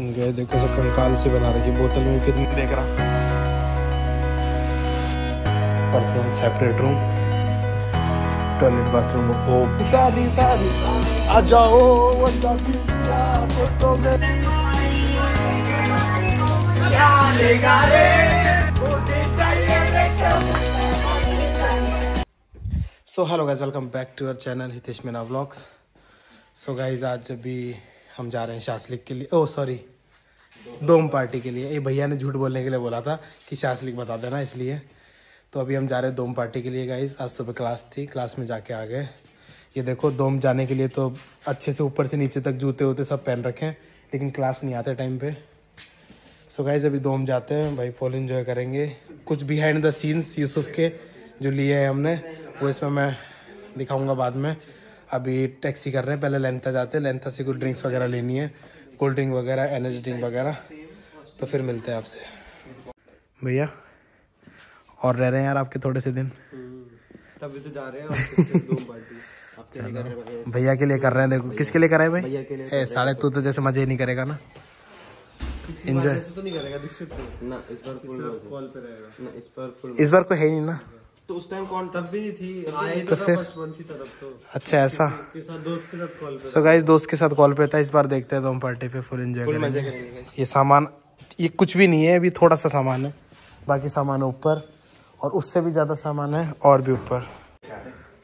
ये देखो सब कंकाल से बना रखी बोतल में कितनी देख रहा। Personal separate room toilet bathroom ओ। सारी सारी आ जाओ photo so hello guys welcome back to our channel Hitesh Meena vlogs so guys आज अभी हम जा रहे हैं शासलिक के लिए। ओह सॉरी दोम पार्टी के लिए। ये भैया ने झूठ बोलने के लिए बोला था कि शासलिक बता देना, इसलिए। तो अभी हम जा रहे हैं दोम पार्टी के लिए गाइज़ आज सुबह क्लास थी क्लास में जाके आ गए। ये देखो, दोम जाने के लिए तो अच्छे से ऊपर से नीचे तक जूते वूते सब पहन रखे हैं, लेकिन क्लास नहीं आते टाइम पे। सो गाइज़ अभी दोम जाते हैं, भाई फुल इन्जॉय करेंगे। कुछ बिहाइंड द सीन्स यूसुफ के, जो लिए हैं हमने, वो इसमें मैं दिखाऊँगा बाद में। अभी टैक्सी कर रहे हैं पहले लेंथा जाते हैं। लेंथा से कुछ ड्रिंक्स वगैरह लेनी है। कोल्ड ड्रिंक वगैरह एनर्जी ड्रिंक वगैरह। तो फिर मिलते हैं आपसे। भैया और रह रहे हैं यार आपके थोड़े से दिन। तभी तो जा रहे हैं और दो पार्टी आपके लिए कर रहे हैं भाई भैया के लिए कर रहे हैं देखो किसके लिए कर रहे हैं भाई? के लिए ए तू तो जैसे मज़े नहीं करेगा ना। एंजॉय ऐसे तो नहीं करेगा दीक्षित ना इस बार फुल कॉल पे रहेगा ना इस बार इस बार कोई है ही नहीं ना। तो उस टाइम कौन तब भी नहीं थी आए तो तो फिर? फ़र्स्ट वन थी तब तो। अच्छा ऐसा। के साथ दोस्त के साथ कॉल पे सो गाइस दोस्त के साथ कॉल पे था इस बार देखते हैं तो हम पार्टी पे फुल एंजॉय करेंगे। मज़े करेंगे guys। ये सामान ये कुछ भी नहीं है अभी थोड़ा सा सामान है बाकी सामान है ऊपर और उससे भी ज़्यादा सामान है और भी ऊपर।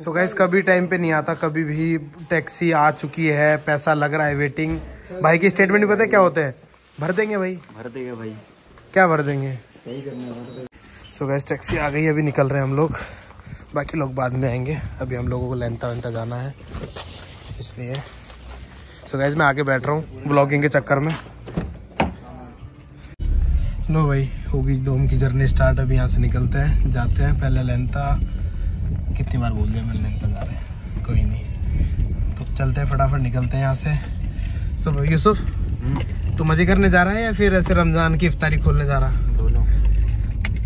सो गाइस कभी टाइम पे नहीं आता कभी भी टैक्सी आ चुकी है पैसा लग रहा है वेटिंग भाई की स्टेटमेंट पता है क्या होते हैं? भर देंगे भाई। भर देंगे भाई। क्या भर देंगे? यही करना है सो गैस टैक्सी आ गई अभी निकल रहे हैं हम लोग। बाकी लोग बाद में आएँगे। अभी हम लोगों को लेंता वेंता जाना है इसलिए। सो गैस मैं आगे बैठ रहा हूँ ब्लॉगिंग के चक्कर में। लो भाई होगी दोम की जर्नी स्टार्ट अभी यहाँ से निकलते हैं जाते हैं। पहले लेंता कितनी बार बोल दिया मैंने लेंता जा रहे हैं। कोई नहीं। तो चलते हैं फटाफट निकलते हैं यहाँ से। सो यूसुफ तू मज़े करने जा रहा है या फिर ऐसे रमज़ान की इफ्तारी खोलने जा रहा? दोनों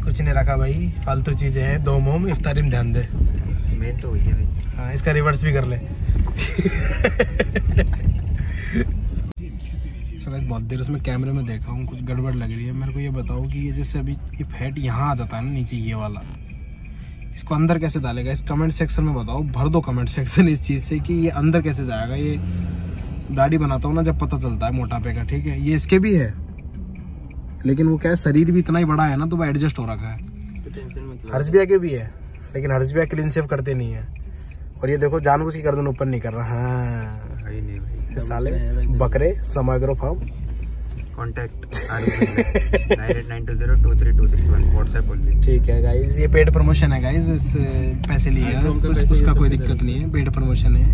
कुछ नहीं रखा भाई फालतू चीज़ें हैं दो मोम इफ्तारी में ध्यान दे। मेन तो वही है भाई। हाँ इसका रिवर्स भी कर ले। बहुत देर उसमें कैमरे में देख रहा हूँ कुछ गड़बड़ लग रही है। मेरे को ये बताओ कि ये जैसे अभी ये फैट यहाँ आ जाता है ना नीचे ये वाला। इसको अंदर कैसे डालेगा? इस कमेंट सेक्शन में बताओ भर दो कमेंट सेक्शन इस चीज़ से कि ये अंदर कैसे जाएगा। ये दाढ़ी बनाता हूँ ना जब पता चलता है मोटापे का ठीक है? ये इसके भी है? लेकिन वो क्या है शरीर भी इतना ही बड़ा है ना तो वो एडजस्ट हो रखा है। तो टेंशन मत हर्ष भैया के भी है लेकिन हर्ष भैया क्लीन सेव करते नहीं है। और ये देखो जानबूझ के गर्दन ऊपर नहीं कर रहा। हाँ। भाई नहीं भाई साले बकरे समाग्रो farm contact nine eight nine two zero two three two six one WhatsApp only ठीक है गाइज़ ये पेड प्रमोशन है गाइज़ इस पैसे लिए हाँ, तो उस, उसका कोई दिक्कत नहीं है पेड प्रमोशन है।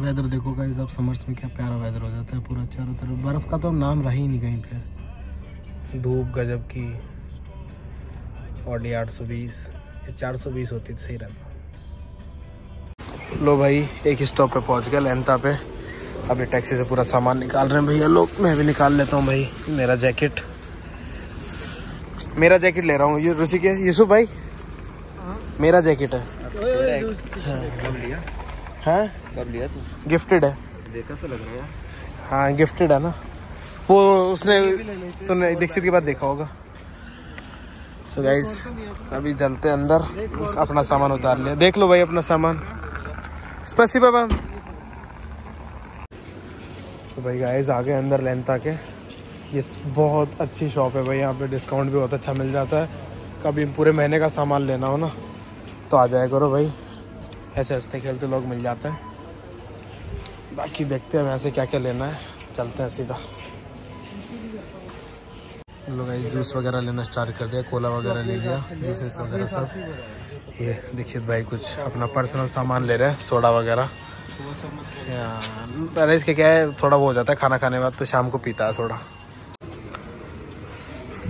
वेदर देखो गाइज़ अब समर्स में क्या प्यारा वेदर हो जाता है पूरा चारों तरफ़। बर्फ़ का तो नाम रहा ही नहीं कहीं पे। धूप गजब की। ऑडी आठ सौ बीस चार सौ बीस होती तो सही रहता। लो भाई एक स्टॉप पे पहुँच गया लेंथा पे। अभी टैक्सी से पूरा सामान निकाल रहे हैं। भैया लोग मैं भी निकाल लेता हूँ भाई। मेरा जैकेट मेरा जैकेट ले रहा हूँ। ये ऋषिकेश यूसुफ भाई? मेरा जैकेट है। लिया। हाँ। कब लिया? तू? गिफ्टेड है। देखा तो लग रहा है हाँ गिफ्टेड है ना। वो उसने, तूने दीक्षित के बाद देखा होगा। सो गाइस अभी चलते अंदर। अपना सामान उतार लिया। देख लो भाई अपना सामान। स्पेसिफिक मैम सो भाई गाइस आगे अंदर लेंथ आके ये बहुत अच्छी शॉप है भाई। यहाँ पे डिस्काउंट भी बहुत अच्छा मिल जाता है। कभी पूरे महीने का सामान लेना हो ना तो आ जाया करो भाई। ऐसे हँसते खेलते लोग मिल जाते हैं। बाकी देखते हैं वैसे क्या क्या लेना है। चलते हैं सीधा। हम लोग गाइस जूस वगैरह लेना स्टार्ट कर दिया कोला वगैरह ले लिया जूसेस वगैरह सब। ये दीक्षित भाई कुछ अपना पर्सनल सामान ले रहे हैं सोडा वगैरह। या- अरे इसके क्या है, थोड़ा वो हो जाता है खाना खाने के बाद तो शाम को पीता है सोडा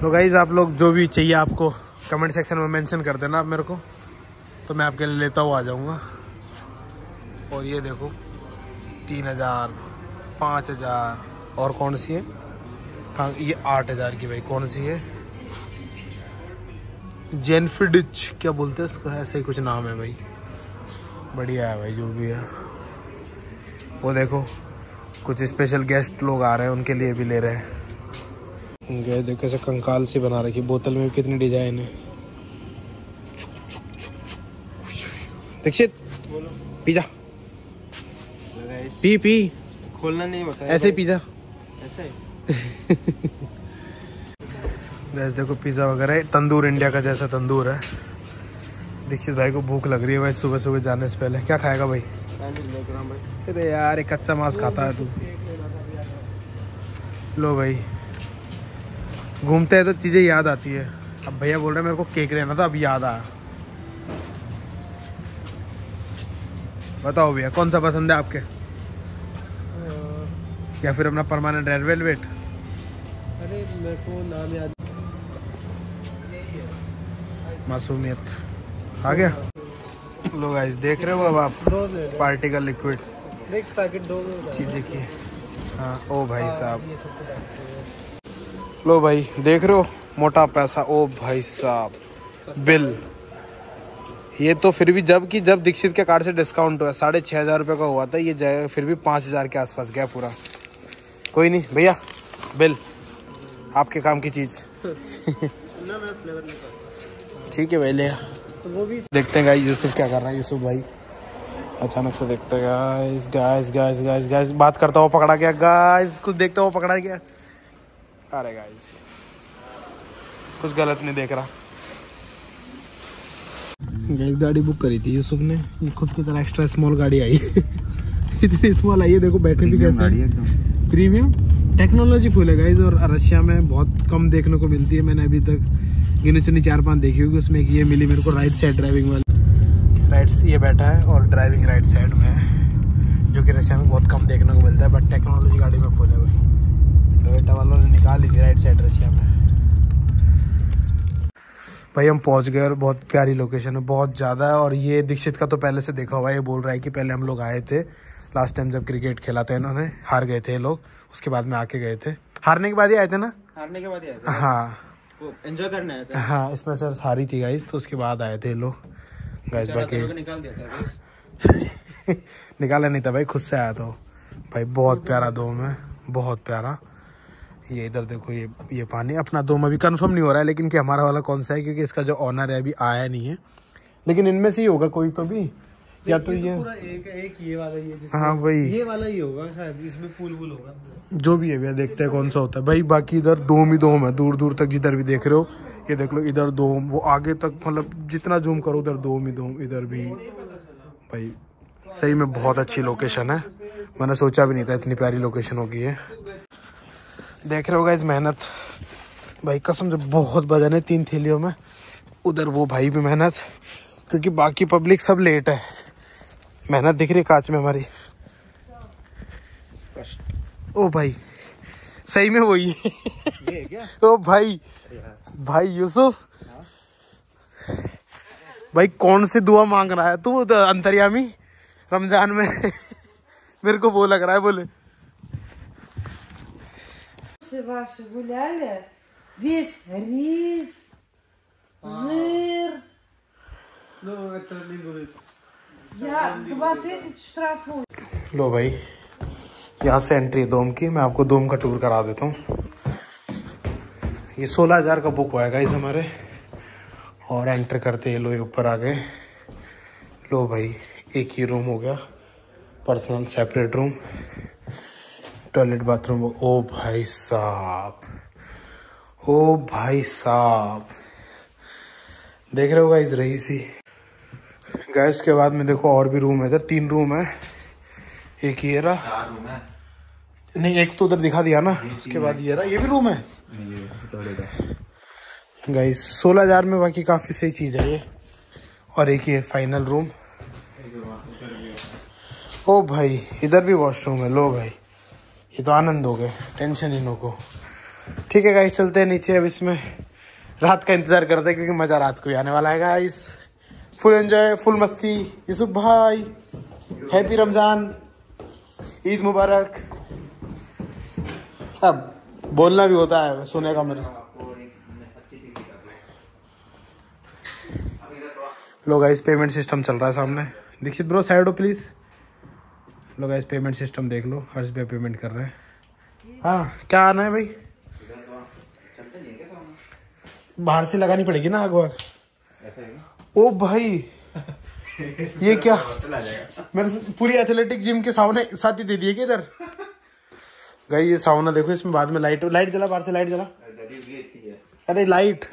तो गाइज़ आप लोग जो भी चाहिए आपको कमेंट सेक्शन में मेंशन कर देना आप मेरे को। तो मैं आपके लिए लेता हुआ आ जाऊँगा। और ये देखो, तीन हज़ार, पाँच हज़ार, और कौन सी है? हाँ ये आठ हज़ार की भाई कौन सी है? जेनफिडिच क्या बोलते हैं इसको ऐसा ही कुछ नाम है भाई। बढ़िया है भाई जो भी है। वो देखो कुछ स्पेशल गेस्ट लोग आ रहे हैं उनके लिए भी ले रहे हैं। गए देखो ऐसे कंकाल से बना रखी बोतल में कितनी डिज़ाइन है। दीक्षित पिज्जा। P P. खोलना नहीं होता ऐसे पिज्जा। ऐसे देखो पिज़्ज़ा वगैरह तंदूर इंडिया का जैसा तंदूर है। दीक्षित भाई को भूख लग रही है भाई सुबह सुबह जाने से पहले। क्या खाएगा भाई? अरे यार ये कच्चा मांस खाता है तू। लो भाई। घूमते हैं तो चीज़ें याद आती है। अब भैया बोल रहे मेरे को केक लेना था, अब याद आया। बताओ भैया, कौन सा पसंद है आपके? या फिर अपना परमानेंट रेड वेलवेट? अरे मेरे को नाम याद मासूमियत। आ गया? लो गाइस देख रहे हो अब आप। पार्टी का लिक्विड देख पैकेट दो में होता है। चीज़ देखिए हाँ ओ भाई साहब। ये सब तो हैं। लो भाई देख रहे हो? मोटा पैसा। ओ भाई साहब। बिल। ये तो फिर भी जब कि जब दीक्षित के कार्ड से डिस्काउंट हुआ साढ़े छः हज़ार रुपये का हुआ था ये फिर भी पाँच हज़ार के आसपास गया पूरा। कोई नहीं भैया बिल आपके काम की चीज़। ठीक है भाई ले वो भी देखते हैं गाइस यूसुफ क्या कर रहा है यूसुफ भाई। अचानक से देखते हैं guys guys guys guys guys बात करता हुआ पकड़ा गया गाइस कुछ देखते हुआ पकड़ा गया। अरे गाइस कुछ गलत नहीं देख रहा। गाइस गाड़ी बुक करी थी यूसुफ ने। ये खुद की तरह एक्स्ट्रा स्मॉल गाड़ी आई। इतनी स्मॉल आई है देखो बैठे भी कैसे। प्रीमियम टेक्नोलॉजी फुल है गाइस और रशिया में बहुत कम देखने को मिलती है। मैंने अभी तक गिनी चुनी चार पाँच देखी होगी, उसमें ये मिली मेरे को राइट साइड ड्राइविंग वाली। राइट ये बैठा है और ड्राइविंग राइट साइड में है, जो कि रशिया में बहुत कम देखने को मिलता है बट टेक्नोलॉजी गाड़ी में फुल है भाई। टोयोटा वालों ने निकाल ली थी राइट साइड रशिया में। भाई, हम पहुँच गए और बहुत प्यारी लोकेशन है, बहुत ज़्यादा और ये दीक्षित का तो पहले से देखा हुआ है, ये बोल रहा है कि पहले हम लोग आए थे। लास्ट टाइम जब क्रिकेट खेला था इन्होंने हार गए थे लोग उसके बाद में आके गए थे। हारने के बाद ही आए थे ना? हारने के बाद ही आया था। हाँ। एंजॉय करने था। हाँ इसमें सर हारी थी गाइस तो उसके बाद आए थे लोग। गाइस बाकी निकाल दिया था निकाला नहीं था भाई खुद से आया तो भाई बहुत प्यारा दो है बहुत प्यारा। ये इधर देखो ये ये पानी अपना दोम अभी कंफर्म नहीं हो रहा है लेकिन कि हमारा वाला कौन सा है क्योंकि इसका जो ऑनर है अभी आया नहीं है। लेकिन इनमें से ही होगा कोई तो भी। या तो ये पूरा एक एक ये वाला ये हाँ वही। ये वाला ही होगा शायद इसमें पूल वूल होगा जो भी है भैया देखते हैं कौन सा होता है। भाई बाकी इधर दोम ही दोम है दूर दूर तक जिधर भी देख रहे हो ये देख लो इधर दोम वो आगे तक मतलब जितना जूम करो उधर दोम ही दोम इधर भी। भाई सही में बहुत अच्छी लोकेशन है। मैंने सोचा भी नहीं था इतनी प्यारी लोकेशन होगी ये। देख रहे हो गाइस मेहनत। भाई कसम से बहुत वज़न है तीन थैलियों में। उधर वो भाई भी मेहनत क्योंकि बाकी पब्लिक सब लेट है। मेहनत दिख रही है कांच में हमारी ओ भाई सही में वही है ये है क्या ओ भाई भाई यूसुफ भाई कौन सी दुआ मांग रहा है तू तो अंतर्यामी रमजान में मेरे को वो लग रहा है बोले Все ваши гуляли, весь рис, жир. नो это не будет Я два тысячи штрафую. लो भाई यहाँ से एंट्री दोम की मैं आपको दोम का टूर करा देता हूँ ये सोलह हजार का बुक हुआ है गाइस हमारे और एंटर करते ये लो ये ऊपर आ गए लो भाई एक ही रूम हो गया personal separate room toilet bathroom ओ भाई साहब ओ भाई साहब देख रहे हो गाइस रही सी गैस के बाद में देखो और भी रूम है इधर तीन रूम है। एक ये रहा। है। नहीं एक तो उधर दिखा दिया ना उसके बाद ये रहा ये भी रूम है। है गाइस सोलह हज़ार में बाकी काफ़ी सही चीज़ है ये। और एक ये फाइनल रूम ओ भाई इधर भी वॉशरूम है लो भाई। ये तो आनंद हो गए टेंशन इन को। ठीक है गाइस चलते हैं नीचे अब इसमें। रात का इंतज़ार करते हैं क्योंकि मज़ा रात को ही आने वाला है गाइस फुल एंजॉय, फुल मस्ती। यूसुफ भाई, हैप्पी रमज़ान, ईद मुबारक। अब बोलना भी होता है, सुने का मेरे से। लो गाइस पेमेंट सिस्टम चल रहा है सामने। दीक्षित ब्रो साइड हो प्लीज़ लोग गाइस पेमेंट सिस्टम देख लो, हर्ष भैया पेमेंट कर रहे हैं। हाँ क्या आना है भाई? बाहर से लगानी पड़ेगी ना आग वाग? ओ भाई ये क्या? मेरे पूरी एथलेटिक जिम के सामने साथ ही दे दिए क्या इधर? गई ये साउना देखो इसमें बाद में लाइट लाइट जला बाहर से लाइट जला। अरे लाइट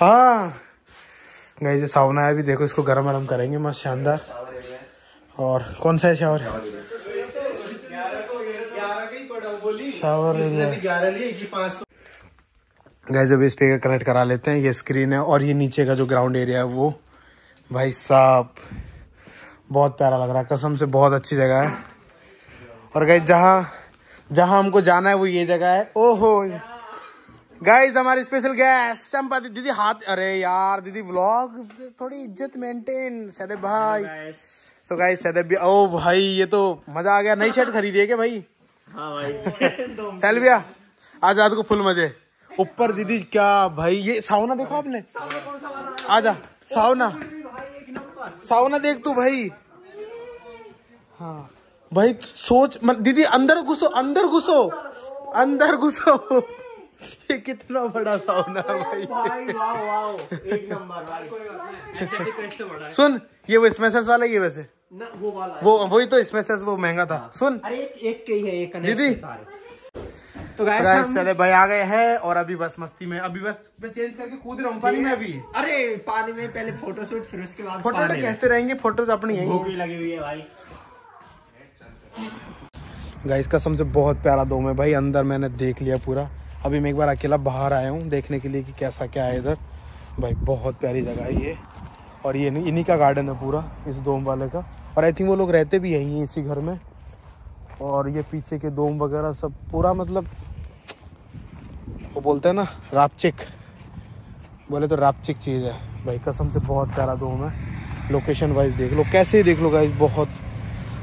हाँ। गई ये साउना है अभी देखो इसको गरम गरम करेंगे मस्त शानदार। और कौन सा है शावर शावर गैस जब स्पीकर कनेक्ट करा लेते हैं। ये स्क्रीन है और ये नीचे का जो ग्राउंड एरिया है वो भाई साहब बहुत प्यारा लग रहा है। कसम से बहुत अच्छी जगह है। और गैस जहाँ जहाँ हमको जाना है वो ये जगह है। ओहो! गाइस हमारी स्पेशल गेस्ट चंपा दी दीदी हाथ अरे यार दीदी व्लॉग थोड़ी इज़्ज़त मेंटेन सदैव भाई। सो गाइस सदैव भी ओ भाई ये तो मज़ा आ गया। नई शर्ट खरीदी है क्या भाई? हाँ भाई। सेल्विया आज रात को फुल मज़े। ऊपर दीदी क्या भाई ये सावना देखो आपने? आजा सावना। सावना देख तू भाई। हाँ भाई सोच दीदी अंदर घुसो अंदर घुसो। अंदर घुसो। ये कितना बड़ा सावना है भाई। एक नंबर भाई सुन ये वो स्मेसेस वाला ही है वैसे। ना वो वाला वो वही तो स्मेसेस वो महँगा था। सुन। अरे एक एक के ही है एक दीदी। तो गाइस चले भाई आ गए हैं और अभी बस मस्ती में अभी बस मैं चेंज करके कूद रहा हूँ पानी में अभी। अरे पानी में पहले फ़ोटो शूट फिर उसके बाद फ़ोटो तो कैसे रहेंगे? फ़ोटो तो अपनी यही लगी हुई है भाई। गाइस कसम से बहुत प्यारा दोम है भाई अंदर मैंने देख लिया पूरा। अभी मैं एक बार अकेला बाहर आया हूँ देखने के लिए कि कैसा क्या है इधर। भाई बहुत प्यारी जगह है ये। और ये इन्हीं का गार्डन है पूरा इस दोम वाले का। और आई थिंक वो लोग रहते भी यहीं हैं इसी घर में। और ये पीछे के दोम वगैरह सब पूरा मतलब वो बोलते हैं ना, रापचिक। बोले तो रापचिक चीज़ है। भाई, कसम से बहुत प्यारा दो मैं। लोकेशन वाइज देख लो। कैसे ही देख लो गाइज़ बहुत।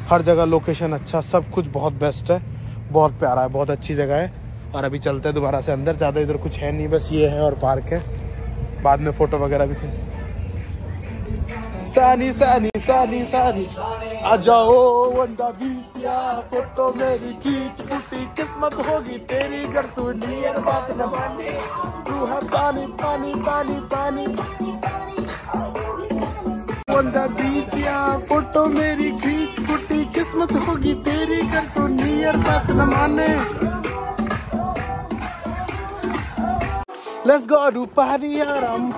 हर जगह लोकेशन अच्छा सब कुछ बहुत बेस्ट है। बहुत प्यारा है, बहुत अच्छी जगह है। और अभी चलते हैं दोबारा से अंदर, ज़्यादा इधर कुछ है नहीं, बस ये है और पार्क है। बाद में फ़ोटो वगैरह भी सानी सानी सानी सानी आ जाओ वंदा बीच या फ़ोटो मेरी खींच फूटी किस्मत होगी तेरी अगर तू नियर बात न माने तू है पानी पानी पानी पानी वंदा बीच या फ़ोटो मेरी खींच फूटी किस्मत होगी तेरी अगर तू नियर बात न माने Let's go to party aram.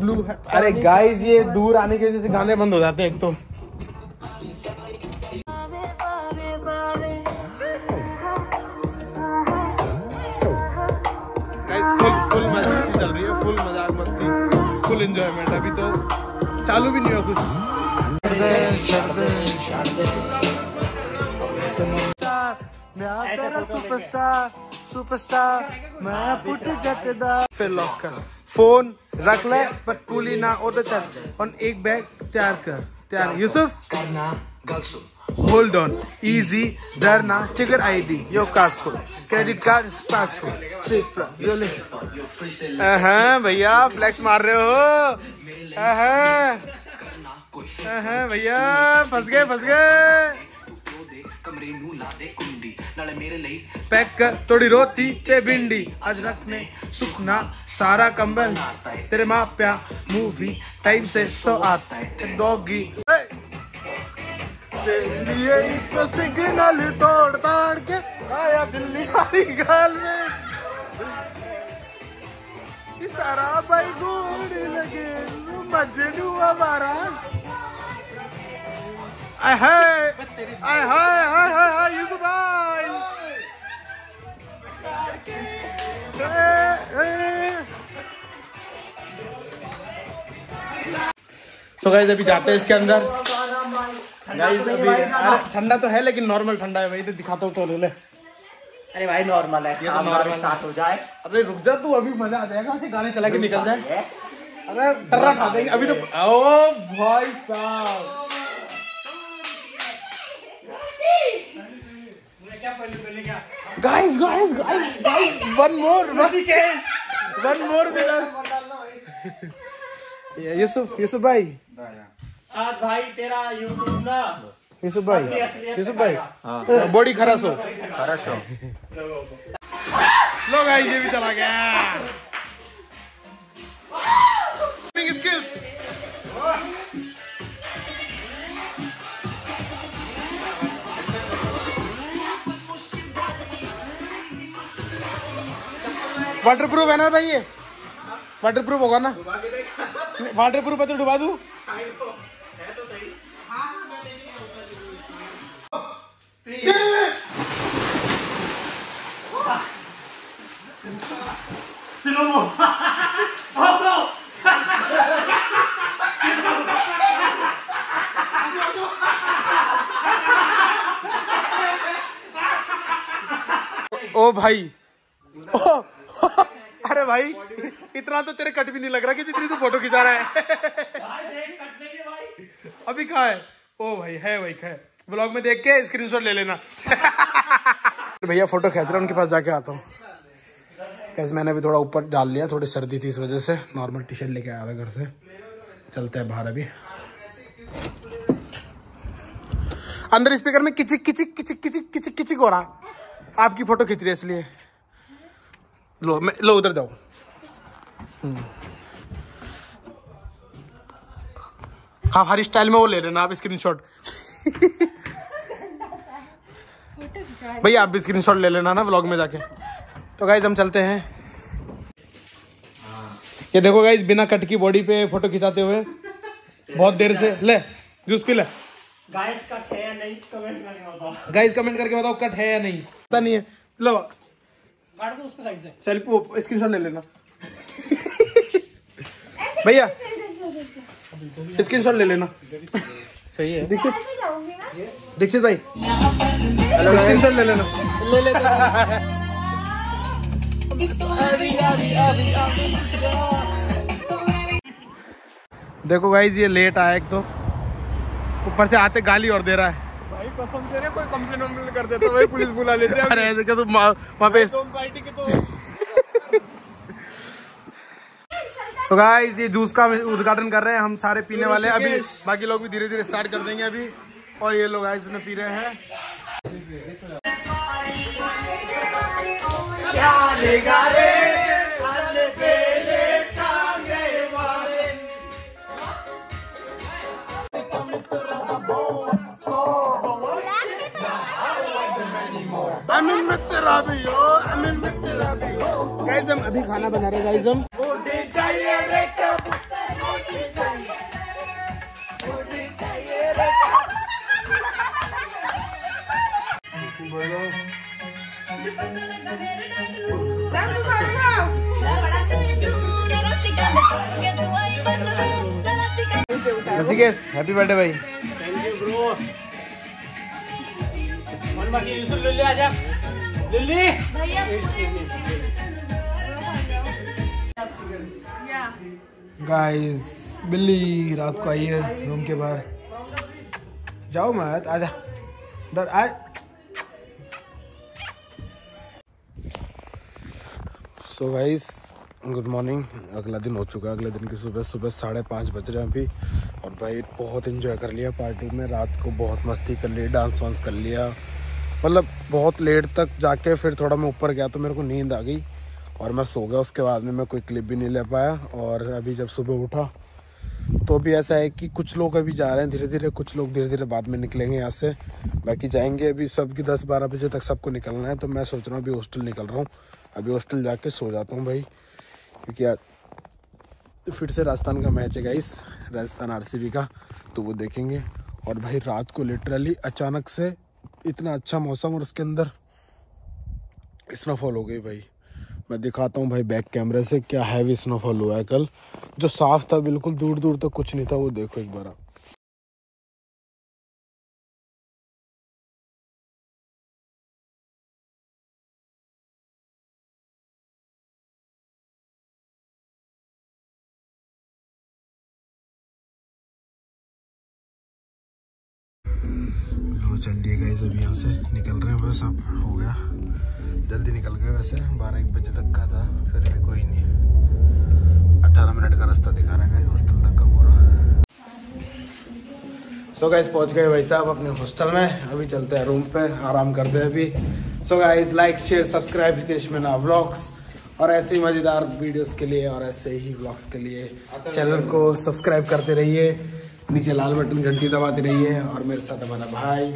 Blue है अरे गाइस ये दूर आने की वजह से गाने बंद हो जाते हैं एक तो। फुल फुल मस्ती चल रही है फुल मज़ाक मस्ती फुल एंजॉयमेंट अभी तो चालू भी नहीं हुआ कुछ। मैं तेरा सुपरस्टार सुपरस्टार मैं पुट जटदा फिर लॉक कर। फ़ोन रख ले पर कूली ना और चल। और एक बैग तैयार कर तैयार। यूसुफ होल्ड ऑन इजी डरना। Trigger ID yo Cosco credit card password हाँ भैया फ्लैक्स मार रहे हो। हाँ हाँ भैया फंस गए फंस गए। पैक कर थोड़ी रोटी ते भिंडी अजरक में सुखना सारा कंबल। तेरे माँ प्या मूवी टाइम से सो आता है। डॉगी। लिए तो सिग्नल तोड़ ताड़ के आया दिल्ली वाली गाल में। इशारा भाई घूमने लगे मजनू हमारा। आय हाय आय हाय हाय हाय हाय यूसुफ भाई सो गाइस अभी जाते हैं इसके अंदर। गाइस अभी ठंडा तो है लेकिन नॉर्मल ठंडा है भाई तो दिखाता हूँ तो ले ले अरे भाई नॉर्मल है। ये तो शाम normal स्टार्ट हो जाए। अरे रुक जा तू अभी मज़ा आ जाएगा ऐसे गाने चला के निकल जाए। अरे टर्रा खा देंगे अभी तो ओ भाई साहब। Guys guys guys guys, one more, one, one more with us. Yusuf Yusuf भाई आज भाई तेरा यूट्यूब ना यूसुफ भाई यूसुफ भाई हाँ। बॉडी खराश हो। खराश हो। लो गाइस ये भी चला गया। स्किल्स वाटर प्रूफ है ना भाई ये? वाटर प्रूफ होगा ना? वाटर प्रूफ है तो डुबा दू? ओ भाई ओ अरे भाई, इतना तो तेरे कट भी नहीं लग रहा कि जितनी तू फ़ोटो खिंचा रहा है। अभी कहा है? ओ भाई, है भाई है ब्लॉग में देख के स्क्रीनशॉट ले लेना। भैया फ़ोटो खींच रहे उनके पास जाके आता हूँ। कैसे मैंने भी थोड़ा ऊपर डाल लिया, थोड़ी सर्दी थी इस वजह से। नॉर्मल टी शर्ट लेके आया था घर से। चलते हैं बाहर अभी। अंदर स्पीकर में किचिक किचिक किचिक किचिक किचिक किचिक हो रहा आपकी फ़ोटो खींच रही है इसलिए। लो मैं लो उधर जाओ। हम्म। हाँ हमारी स्टाइल में वो ले लेना आप स्क्रीनशॉट। भैया आप भी स्क्रीनशॉट ले लेना ना व्लॉग में जाके। तो गाइज़ हम चलते हैं। ये देखो गाइज़ बिना कट की बॉडी पे फ़ोटो खिंचाते हुए बहुत देर से। ले जूस पी ले। गाइस का है या नहीं? कमेंट करके बताओ। गाइज़ कमेंट करके बताओ कट है या नहीं। पता नहीं है। लो। काट दो उसको साइड से। सेल्फी स्क्रीनशॉट ले लेना। भैया स्क्रीनशॉट ले लेना। सही है। दीक्षित दीक्षित भाई। स्क्रीनशॉट ले लेना। ले लेते देखो गाइज़ ये लेट आया एक तो। ऊपर से आते गाली और दे रहा है। भाई कसम से कोई कंप्लेन वम्प्लेन कर देता भाई पुलिस बुला लेते अरे ऐसे क्या तुम वहाँ पे पार्टी के तो तो गाइस ये जूस का उद्घाटन कर रहे हैं हम सारे पीने वाले हैं। अभी बाकी लोग भी धीरे धीरे स्टार्ट कर देंगे अभी। और ये लोग गाइस पी रहे हैं। अमिन में तेरा भी हो अमिन में तेरा भी हो। गाइस हम अभी खाना बना रहे हैं गाइस हम। ऋषिकेश हैप्पी बर्थडे भाई। मन बाकी यूसुफ ले ले आजा लिल्ली गाइस बिल्ली रात को आई है रूम के बाहर। जाओ मत आजा। डर आ। सो गाइस गुड मॉर्निंग अगला दिन हो चुका है अगले दिन की सुबह सुबह साढ़े पाँच बज रहे हैं अभी। और भाई बहुत इन्जॉय कर लिया पार्टी में रात को बहुत मस्ती कर ली डांस वांस कर लिया। मतलब बहुत लेट तक जाके फिर थोड़ा मैं ऊपर गया तो मेरे को नींद आ गई और मैं सो गया। उसके बाद में मैं कोई क्लिप भी नहीं ले पाया और अभी जब सुबह उठा तो भी ऐसा है कि कुछ लोग अभी जा रहे हैं धीरे धीरे कुछ लोग धीरे धीरे बाद में निकलेंगे यहाँ से। बाकी जाएँगे अभी सबकी दस बारह बजे तक सबको निकलना है तो मैं सोच रहा हूँ अभी हॉस्टल निकल रहा हूँ। अभी हॉस्टल जाके सो जाता हूँ भाई, क्योंकि फिर से राजस्थान का मैच है गाइस राजस्थान आरसीबी का तो वो देखेंगे। और भाई रात को लिटरली अचानक से इतना अच्छा मौसम और उसके अंदर स्नोफॉल हो गई भाई मैं दिखाता हूँ भाई बैक कैमरे से क्या हैवी स्नोफॉल हुआ है कल जो साफ़ था, बिल्कुल दूर दूर तक तो कुछ नहीं था, वो देखो एक बार आप। लो चलिए गए अभी यहाँ से निकल रहे हैं बस अब हो गया। जल्दी निकल गए वैसे बारह एक बजे तक का था फिर भी कोई नहीं। अट्ठारह मिनट का रास्ता दिखा रहे हैं हॉस्टल तक का पूरा। सो गाइस पहुँच गए भाई साहब अपने हॉस्टल में अभी चलते हैं रूम पे आराम करते हैं अभी। So guys like share subscribe Hitesh Meena vlogs और ऐसे ही मज़ेदार वीडियोस के लिए और ऐसे ही व्लॉग्स के लिए चैनल को सब्सक्राइब करते रहिए। नीचे लाल बटन घंटी दबाते रहिए और मेरे साथ हमारा भाई